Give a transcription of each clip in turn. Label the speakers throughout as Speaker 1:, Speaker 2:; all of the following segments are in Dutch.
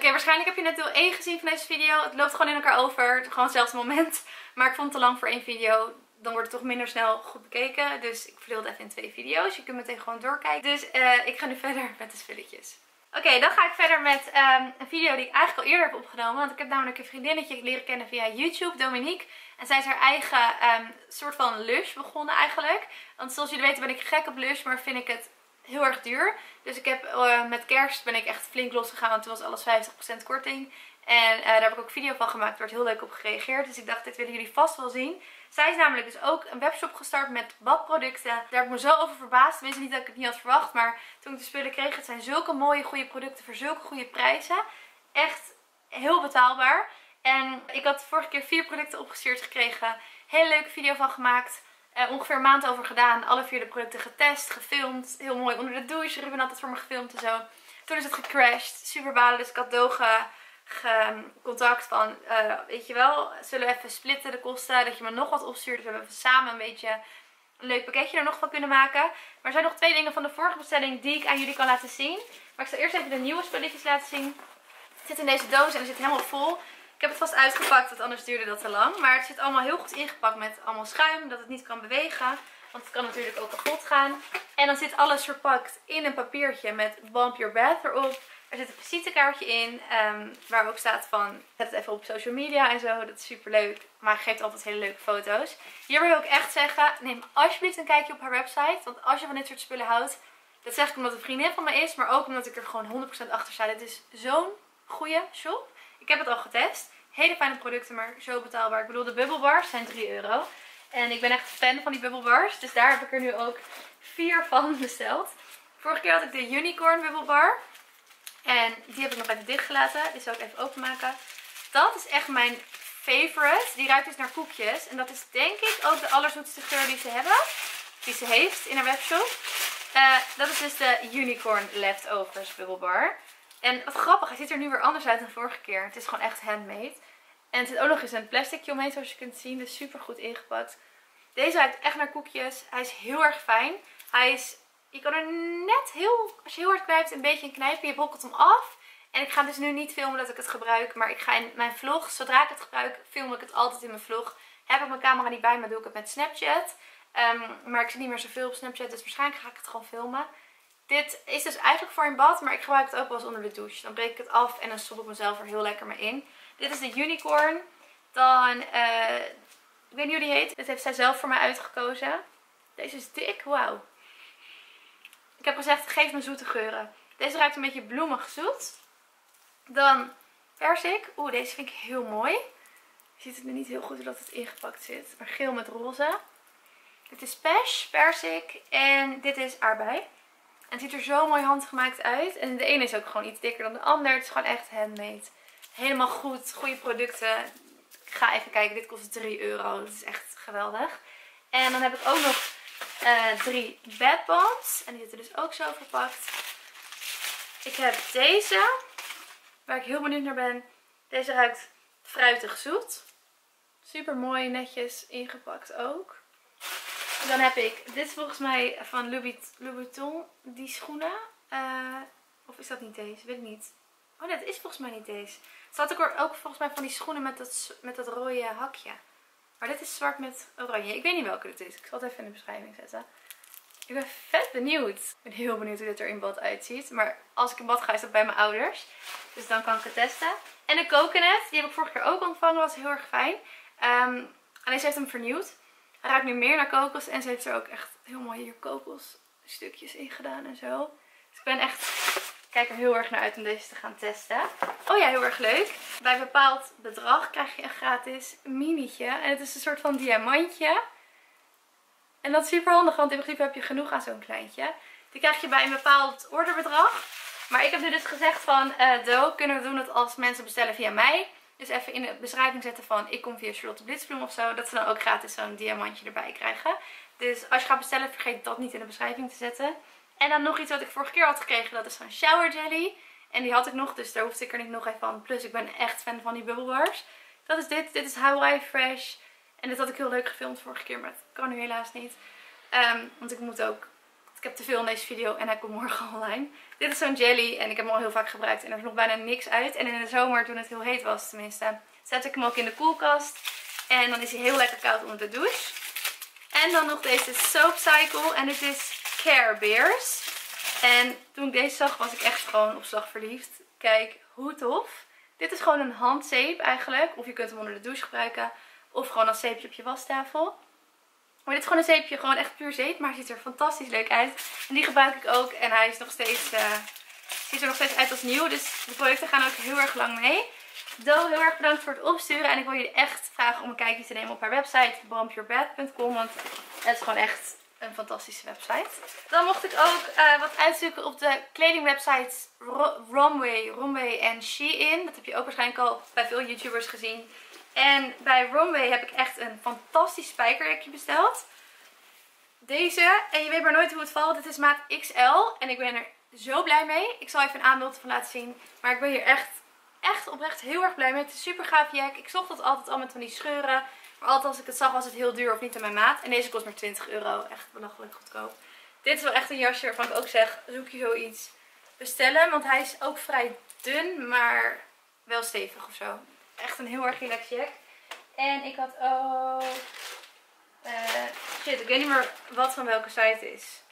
Speaker 1: Oké, waarschijnlijk heb je net deel 1 gezien van deze video. Het loopt gewoon in elkaar over. Gewoon hetzelfde moment. Maar ik vond het te lang voor één video. Dan wordt het toch minder snel goed bekeken. Dus ik verdeel het even in twee video's. Je kunt meteen gewoon doorkijken. Dus uh, ik ga nu verder met de spulletjes. Oké, dan ga ik verder met um, een video die ik eigenlijk al eerder heb opgenomen. Want ik heb namelijk een vriendinnetje leren kennen via YouTube, Dominique. En zij is haar eigen um, soort van lush begonnen eigenlijk. Want zoals jullie weten ben ik gek op lush, maar vind ik het heel erg duur. Dus ik heb uh, met kerst ben ik echt flink losgegaan, want toen was alles 50% korting. En uh, daar heb ik ook video van gemaakt, er werd heel leuk op gereageerd. Dus ik dacht, dit willen jullie vast wel zien. Zij is namelijk dus ook een webshop gestart met badproducten. Daar heb ik me zo over verbaasd. Tenminste niet dat ik het niet had verwacht. Maar toen ik de spullen kreeg, het zijn zulke mooie, goede producten voor zulke goede prijzen. Echt heel betaalbaar. En ik had vorige keer vier producten opgestuurd gekregen. Hele leuke video van gemaakt. Uh, ongeveer een maand over gedaan. Alle vier de producten getest, gefilmd. Heel mooi onder de douche. Ruben had het voor me gefilmd en zo. Toen is het gecrashed. Super balen. Dus ik had dogen contact van, uh, weet je wel, zullen we even splitten de kosten, dat je me nog wat opstuurt. Dus we hebben samen een beetje een leuk pakketje er nog van kunnen maken. Maar er zijn nog twee dingen van de vorige bestelling die ik aan jullie kan laten zien. Maar ik zal eerst even de nieuwe spulletjes laten zien. Het zit in deze doos en het zit helemaal vol. Ik heb het vast uitgepakt, want anders duurde dat te lang. Maar het zit allemaal heel goed ingepakt met allemaal schuim, dat het niet kan bewegen. Want het kan natuurlijk ook kapot gaan. En dan zit alles verpakt in een papiertje met Bump Your Bath erop. Er zit een visitekaartje in, um, waar ook staat van, zet het even op social media en zo. Dat is super leuk, maar geeft altijd hele leuke foto's. Hier wil ik echt zeggen, neem alsjeblieft een kijkje op haar website. Want als je van dit soort spullen houdt, dat zeg ik omdat het een vriendin van me is, maar ook omdat ik er gewoon 100% achter sta. Dit is zo'n goede shop. Ik heb het al getest. Hele fijne producten, maar zo betaalbaar. Ik bedoel, de bubblebars zijn 3 euro. En ik ben echt fan van die bubblebars. Dus daar heb ik er nu ook vier van besteld. Vorige keer had ik de Unicorn bubblebar. En die heb ik nog even dichtgelaten. Die zal ik even openmaken. Dat is echt mijn favorite. Die ruikt dus naar koekjes. En dat is denk ik ook de allerzoetste geur die ze hebben. Die ze heeft in haar webshop. Uh, dat is dus de Unicorn Leftovers bubblebar. En wat grappig, hij ziet er nu weer anders uit dan vorige keer. Het is gewoon echt handmade. En er zit ook nog eens een plasticje omheen zoals je kunt zien. Dus super goed ingepakt. Deze ruikt echt naar koekjes. Hij is heel erg fijn. Hij is je kan er net heel, als je heel hard knijpt, een beetje in knijpen. Je brokkelt hem af. En ik ga dus nu niet filmen dat ik het gebruik. Maar ik ga in mijn vlog, zodra ik het gebruik, film ik het altijd in mijn vlog. Heb ik mijn camera niet bij me, doe ik het met Snapchat. Um, maar ik zit niet meer zoveel op Snapchat, dus waarschijnlijk ga ik het gewoon filmen. Dit is dus eigenlijk voor in bad, maar ik gebruik het ook wel eens onder de douche. Dan breek ik het af en dan stop ik mezelf er heel lekker mee in. Dit is de Unicorn. Dan, uh, ik weet niet hoe die heet. Dit heeft zij zelf voor mij uitgekozen. Deze is dik, wauw. Ik heb gezegd, geef me zoete geuren. Deze ruikt een beetje bloemig zoet. Dan persik. Oeh, deze vind ik heel mooi. Je ziet het nu niet heel goed dat het ingepakt zit. Maar geel met roze. Dit is pesh, persik. En dit is aardbei. En het ziet er zo mooi handgemaakt uit. En de ene is ook gewoon iets dikker dan de ander. Het is gewoon echt handmade. Helemaal goed. Goede producten. Ik ga even kijken. Dit kost 3 euro. Dat is echt geweldig. En dan heb ik ook nog uh, drie bedbombs. En die zitten dus ook zo verpakt. Ik heb deze. Waar ik heel benieuwd naar ben. Deze ruikt fruitig zoet. Super mooi, netjes ingepakt ook. Dan heb ik, dit is volgens mij van Louis, Vuitton, die schoenen. Uh, of is dat niet deze? Weet ik niet. Oh nee, dat is volgens mij niet deze. Het zat ook, ook volgens mij van die schoenen met dat, met dat rode hakje. Maar dit is zwart met oranje. Ik weet niet welke dit is. Ik zal het even in de beschrijving zetten. Ik ben vet benieuwd. Ik ben heel benieuwd hoe dit er in bad uitziet. Maar als ik in bad ga is dat bij mijn ouders. Dus dan kan ik het testen. En de coconut. Die heb ik vorige keer ook ontvangen. Was heel erg fijn. Um, alleen ze heeft hem vernieuwd. Hij ruikt nu meer naar kokos. En ze heeft er ook echt heel mooi hier kokosstukjes in gedaan en zo. Dus ik ben echt kijk er heel erg naar uit om deze te gaan testen. Oh ja, heel erg leuk. Bij een bepaald bedrag krijg je een gratis minietje. En het is een soort van diamantje. En dat is super handig, want in principe heb je genoeg aan zo'n kleintje. Die krijg je bij een bepaald orderbedrag. Maar ik heb nu dus gezegd van, uh, kunnen we doen het als mensen bestellen via mij. Dus even in de beschrijving zetten van, ik kom via Charlotte Blitzbloem of zo. Dat ze dan ook gratis zo'n diamantje erbij krijgen. Dus als je gaat bestellen, vergeet dat niet in de beschrijving te zetten. En dan nog iets wat ik vorige keer had gekregen. Dat is zo'n shower jelly. En die had ik nog, dus daar hoefde ik er niet nog even van. Plus ik ben echt fan van die bubblebars. Dat is dit. Dit is Hawaii Fresh. En dit had ik heel leuk gefilmd vorige keer, maar dat kan nu helaas niet. Um, want ik moet ook ik heb te veel in deze video en hij komt morgen online. Dit is zo'n jelly en ik heb hem al heel vaak gebruikt en er is nog bijna niks uit. En in de zomer, toen het heel heet was tenminste, zet ik hem ook in de koelkast. En dan is hij heel lekker koud onder de douche. En dan nog deze Soap Cycle en dit is Care Bears. En toen ik deze zag was ik echt gewoon op slag verliefd. Kijk, hoe tof. Dit is gewoon een handzeep eigenlijk. Of je kunt hem onder de douche gebruiken. Of gewoon als zeepje op je wastafel. Maar dit is gewoon een zeepje, gewoon echt puur zeep. Maar hij ziet er fantastisch leuk uit. En die gebruik ik ook. En hij is nog steeds, uh, ziet er nog steeds uit als nieuw. Dus de producten gaan ook heel erg lang mee. Do, heel erg bedankt voor het opsturen. En ik wil je echt vragen om een kijkje te nemen op haar website. BrampYourBed.com Want het is gewoon echt een fantastische website. Dan mocht ik ook uh, wat uitzoeken op de kledingwebsites Romway, Romway en Shein. Dat heb je ook waarschijnlijk al bij veel YouTubers gezien. En bij Romway heb ik echt een fantastisch spijkerjekje besteld. Deze. En je weet maar nooit hoe het valt. Dit is maat XL. En ik ben er zo blij mee. Ik zal even een aanbeeld van laten zien. Maar ik ben hier echt, echt oprecht heel erg blij mee. Het is een super gaaf jack. Ik zocht dat altijd al met van die scheuren. Maar altijd als ik het zag was het heel duur of niet aan mijn maat. En deze kost maar 20 euro. Echt belachelijk goedkoop. Dit is wel echt een jasje waarvan ik ook zeg, zoek je zoiets bestellen. Want hij is ook vrij dun, maar wel stevig of zo. Echt een heel erg relaxed jack. En ik had ook... Uh, shit, ik weet niet meer wat van welke site is.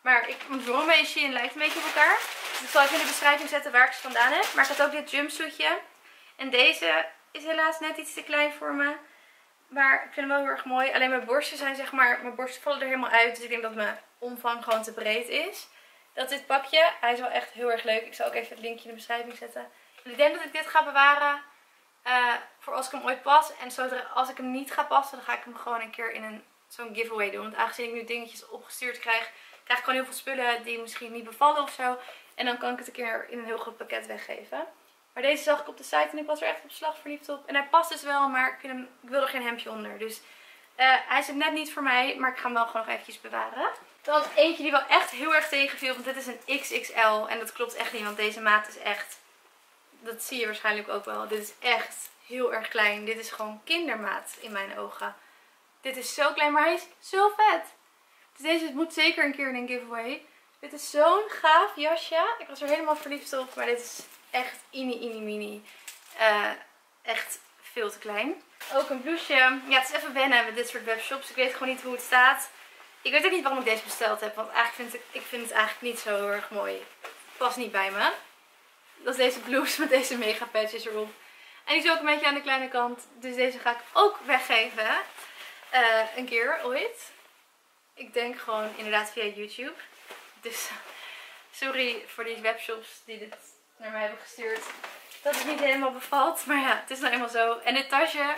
Speaker 1: Maar ik, Brombe en Shein lijkt een beetje op elkaar. Dus ik zal even in de beschrijving zetten waar ik ze vandaan heb. Maar ik had ook dit jumpsuitje. En deze is helaas net iets te klein voor me. Maar ik vind hem wel heel erg mooi. Alleen mijn borsten zijn zeg maar, mijn borsten vallen er helemaal uit. Dus ik denk dat mijn omvang gewoon te breed is. Dat dit pakje, hij is wel echt heel erg leuk. Ik zal ook even het linkje in de beschrijving zetten. En ik denk dat ik dit ga bewaren uh, voor als ik hem ooit pas. En zodra, als ik hem niet ga passen, dan ga ik hem gewoon een keer in zo'n giveaway doen. Want aangezien ik nu dingetjes opgestuurd krijg, krijg ik gewoon heel veel spullen die misschien niet bevallen of zo. En dan kan ik het een keer in een heel goed pakket weggeven. Maar deze zag ik op de site en ik was er echt op slag verliefd op. En hij past dus wel, maar ik, hem, ik wil er geen hemdje onder. Dus uh, hij het net niet voor mij, maar ik ga hem wel gewoon nog eventjes bewaren. Dan eentje die wel echt heel erg tegenviel, want dit is een XXL. En dat klopt echt niet, want deze maat is echt... Dat zie je waarschijnlijk ook wel. Dit is echt heel erg klein. Dit is gewoon kindermaat in mijn ogen. Dit is zo klein, maar hij is zo vet. Dus deze moet zeker een keer in een giveaway. Dit is zo'n gaaf jasje. Ik was er helemaal verliefd op, maar dit is echt ini ini mini. Echt veel te klein. Ook een blouseje. Ja, het is even wennen met dit soort webshops. Ik weet gewoon niet hoe het staat. Ik weet ook niet waarom ik deze besteld heb. Want eigenlijk vind ik, ik vind het eigenlijk niet zo heel erg mooi. Past niet bij me. Dat is deze blouse met deze mega patches erop. En die is ook een beetje aan de kleine kant. Dus deze ga ik ook weggeven. Uh, een keer ooit. Ik denk gewoon inderdaad via YouTube. Dus sorry voor die webshops die dit naar mij hebben gestuurd. Dat het niet helemaal bevalt. Maar ja, het is nou eenmaal zo. En dit tasje.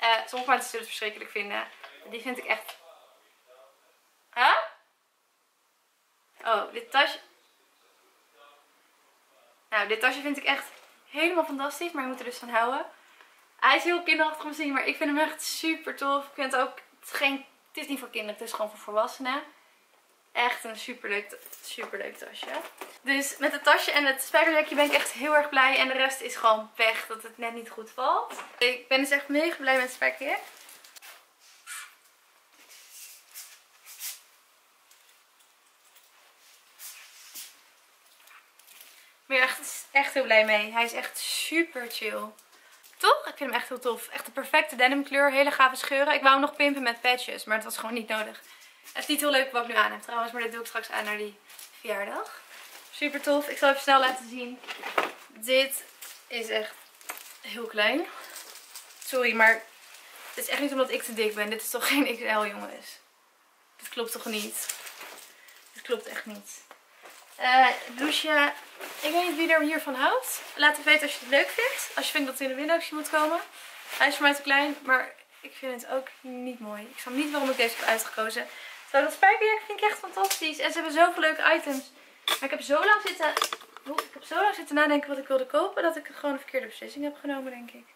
Speaker 1: Uh, sommige mensen zullen het verschrikkelijk vinden. Die vind ik echt... Huh? Oh, dit tasje... Nou, dit tasje vind ik echt helemaal fantastisch. Maar je moet er dus van houden. Hij is heel kinderachtig misschien, maar ik vind hem echt super tof. Ik vind het ook... Het is, geen, het is niet voor kinderen, het is gewoon voor volwassenen. Echt een superleuk, superleuk tasje. Dus met het tasje en het spijkerjekje ben ik echt heel erg blij. En de rest is gewoon weg dat het net niet goed valt. Ik ben dus echt mega blij met het spijkerjek. Ben er echt, echt heel blij mee. Hij is echt super chill. Toch? Ik vind hem echt heel tof. Echt de perfecte denim kleur. Hele gave scheuren. Ik wou hem nog pimpen met patches. Maar het was gewoon niet nodig. Het is niet heel leuk wat ik nu aan heb trouwens. Maar dit doe ik straks aan naar die verjaardag. Super tof. Ik zal even snel laten zien. Dit is echt heel klein. Sorry, maar dit is echt niet omdat ik te dik ben. Dit is toch geen XL jongens. Dit klopt toch niet? Dit klopt echt niet. Uh. Ik weet niet wie er hiervan houdt. Laat even weten als je het leuk vindt. Als je vindt dat het in de windhoekje moet komen. Hij is voor mij te klein, maar ik vind het ook niet mooi. Ik snap niet waarom ik deze heb uitgekozen. Zo, dat spijkerjak vind ik echt fantastisch. En ze hebben zoveel leuke items. Maar ik heb zo lang zitten, ik heb zo lang zitten nadenken wat ik wilde kopen. Dat ik het gewoon een verkeerde beslissing heb genomen, denk ik.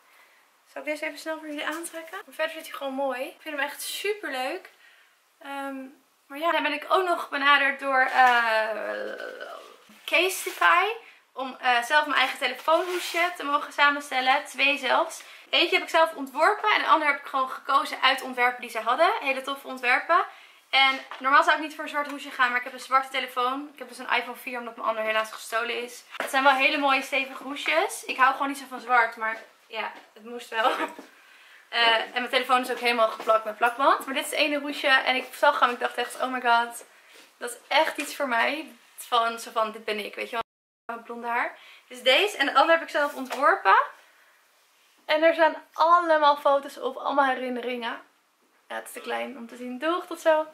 Speaker 1: Zal ik deze even snel voor jullie aantrekken? Maar verder zit hij gewoon mooi. Ik vind hem echt super leuk. Um, maar ja, dan ben ik ook nog benaderd door uh. Om uh, zelf mijn eigen telefoonhoesje te mogen samenstellen. Twee zelfs. Eentje heb ik zelf ontworpen. En de andere heb ik gewoon gekozen uit ontwerpen die ze hadden. Hele toffe ontwerpen. En normaal zou ik niet voor een zwart hoesje gaan, maar ik heb een zwarte telefoon. Ik heb dus een iPhone 4 omdat mijn ander helaas gestolen is. Het zijn wel hele mooie stevige hoesjes. Ik hou gewoon niet zo van zwart, maar ja, het moest wel. Uh, en mijn telefoon is ook helemaal geplakt met plakband. Maar dit is het ene hoesje en ik zag hem ik dacht echt, oh my god, dat is echt iets voor mij. Van, zo van, dit ben ik, weet je wel, blonde haar. Dus deze en de andere heb ik zelf ontworpen. En er zijn allemaal foto's op, allemaal herinneringen. Ja, het is te klein om te zien. Doeg, tot zo.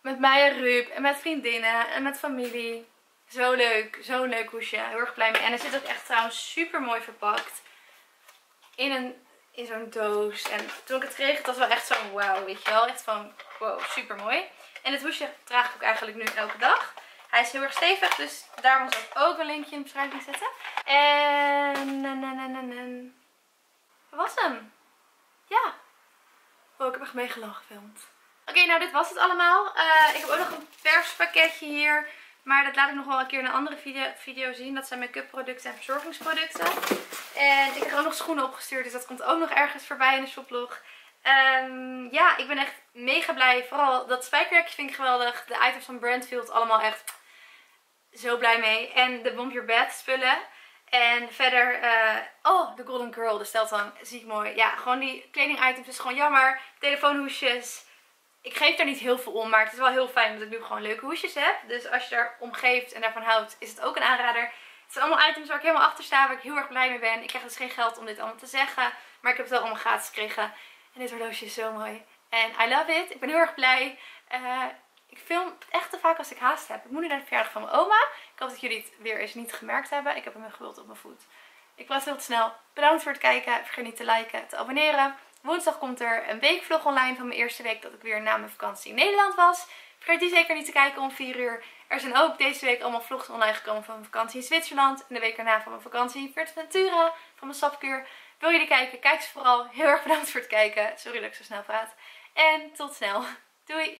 Speaker 1: Met mij en Ruud en met vriendinnen en met familie. Zo leuk, zo'n leuk hoesje. Heel erg blij mee. En hij zit ook echt trouwens super mooi verpakt. In, een, in zo'n doos. En toen ik het kreeg, het was wel echt zo'n wauw, weet je wel. Echt van wow, super mooi. En het hoesje draag ik ook eigenlijk nu elke dag. Hij is heel erg stevig, dus daar moet ik ook een linkje in de beschrijving zetten. En... en, en, en, en. Dat was hem. Ja. Oh, ik heb echt meegelachen gefilmd. Oké, nou dit was het allemaal. Uh, ik heb ook nog een perspakketje hier. Maar dat laat ik nog wel een keer in een andere video, video zien. Dat zijn make-up producten en verzorgingsproducten. En ik heb ook nog schoenen opgestuurd. Dus dat komt ook nog ergens voorbij in de shoplog. Um, ja, ik ben echt mega blij. Vooral dat spijkerwerkje vind ik geweldig. De items van Brandfield allemaal echt zo blij mee. En de Bomb Your Bed spullen. En verder, uh, oh, de Golden Girl, de steltang, ziek mooi. Ja, gewoon die kleding items is gewoon jammer. Telefoonhoesjes. Ik geef daar niet heel veel om, maar het is wel heel fijn dat ik nu gewoon leuke hoesjes heb. Dus als je daar om geeft en daarvan houdt, is het ook een aanrader. Het zijn allemaal items waar ik helemaal achter sta, waar ik heel erg blij mee ben. Ik krijg dus geen geld om dit allemaal te zeggen, maar ik heb het wel allemaal gratis gekregen. En dit horloge is zo mooi. En I love it. Ik ben heel erg blij. Uh, ik film echt te vaak als ik haast heb. Ik moet nu naar de verjaardag van mijn oma. Ik hoop dat jullie het weer eens niet gemerkt hebben. Ik heb hem gewuld op mijn voet. Ik was heel snel. Bedankt voor het kijken. Vergeet niet te liken, te abonneren. Woensdag komt er een weekvlog online van mijn eerste week dat ik weer na mijn vakantie in Nederland was. Vergeet die zeker niet te kijken om 4 uur. Er zijn ook deze week allemaal vlogs online gekomen van mijn vakantie in Zwitserland. En de week erna van mijn vakantie in Fuerteventura. Van mijn sapkuur. Wil jullie kijken? Kijk ze vooral. Heel erg bedankt voor het kijken. Sorry dat ik zo snel praat. En tot snel. Doei!